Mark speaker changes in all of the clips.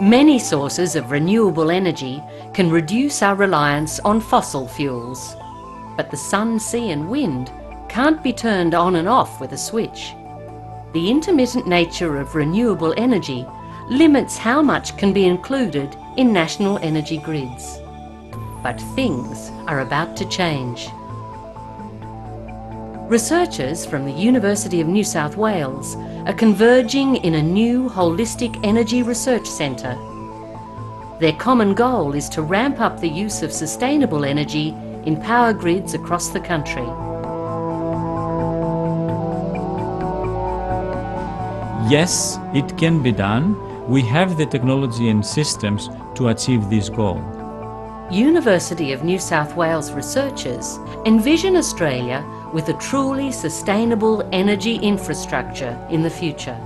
Speaker 1: Many sources of renewable energy can reduce our reliance on fossil fuels. But the sun, sea and wind can't be turned on and off with a switch. The intermittent nature of renewable energy limits how much can be included in national energy grids. But things are about to change. Researchers from the University of New South Wales are converging in a new holistic energy research centre. Their common goal is to ramp up the use of sustainable energy in power grids across the country.
Speaker 2: Yes, it can be done. We have the technology and systems to achieve this goal.
Speaker 1: University of New South Wales researchers envision Australia with a truly sustainable energy infrastructure in the future.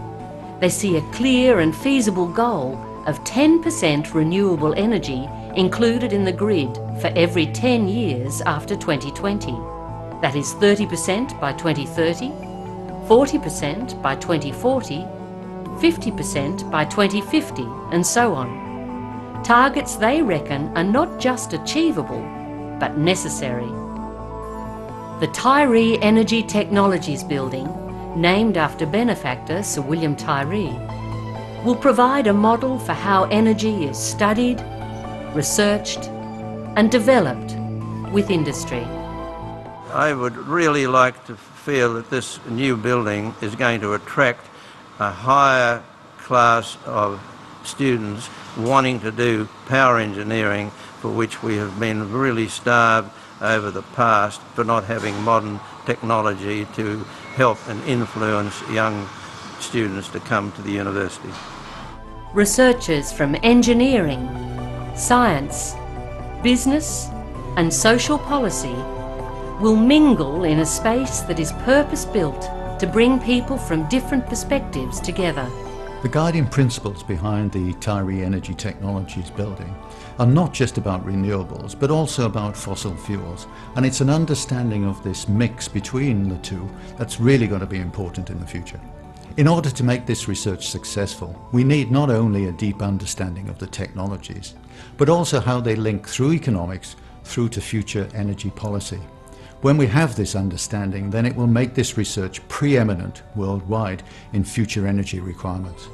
Speaker 1: They see a clear and feasible goal of 10% renewable energy included in the grid for every 10 years after 2020. That is 30% by 2030, 40% by 2040, 50% by 2050 and so on. Targets they reckon are not just achievable, but necessary. The Tyree Energy Technologies Building, named after benefactor Sir William Tyree, will provide a model for how energy is studied, researched and developed with industry.
Speaker 3: I would really like to feel that this new building is going to attract a higher class of students wanting to do power engineering for which we have been really starved over the past for not having modern technology to help and influence young students to come to the university.
Speaker 1: Researchers from engineering, science, business and social policy will mingle in a space that is purpose-built to bring people from different perspectives together.
Speaker 4: The guiding principles behind the Tyree Energy Technologies building are not just about renewables, but also about fossil fuels. And it's an understanding of this mix between the two that's really going to be important in the future. In order to make this research successful, we need not only a deep understanding of the technologies, but also how they link through economics through to future energy policy. When we have this understanding, then it will make this research preeminent worldwide in future energy requirements.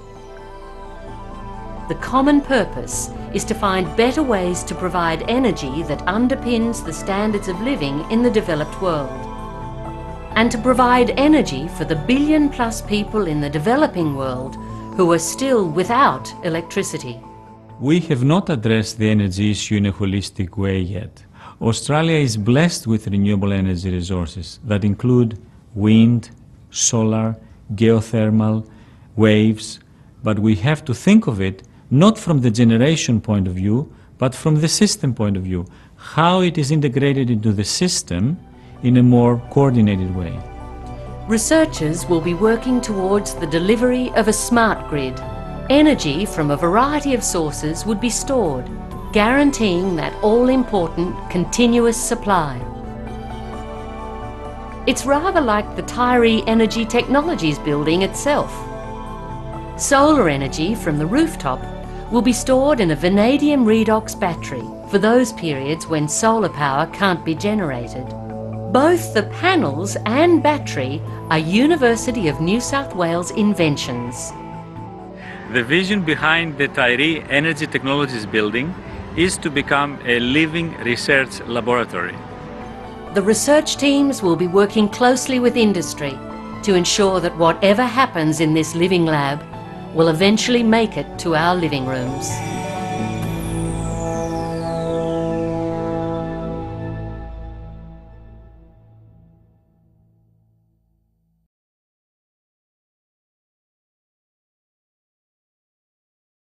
Speaker 1: The common purpose is to find better ways to provide energy that underpins the standards of living in the developed world. And to provide energy for the billion plus people in the developing world who are still without electricity.
Speaker 2: We have not addressed the energy issue in a holistic way yet. Australia is blessed with renewable energy resources that include wind, solar, geothermal, waves, but we have to think of it not from the generation point of view, but from the system point of view, how it is integrated into the system in a more coordinated way.
Speaker 1: Researchers will be working towards the delivery of a smart grid. Energy from a variety of sources would be stored, guaranteeing that all-important continuous supply. It's rather like the Tyree Energy Technologies building itself. Solar energy from the rooftop will be stored in a vanadium redox battery for those periods when solar power can't be generated. Both the panels and battery are University of New South Wales inventions.
Speaker 2: The vision behind the Tyree Energy Technologies building is to become a living research laboratory.
Speaker 1: The research teams will be working closely with industry to ensure that whatever happens in this living lab will eventually make it to our living rooms.